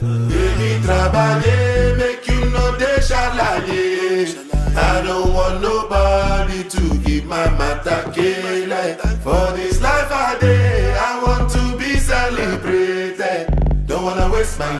Baby, trabalhe, make you know they shalaye. I don't want nobody to give my matter kele. For this life I day, I want to be celebrated. Don't wanna waste my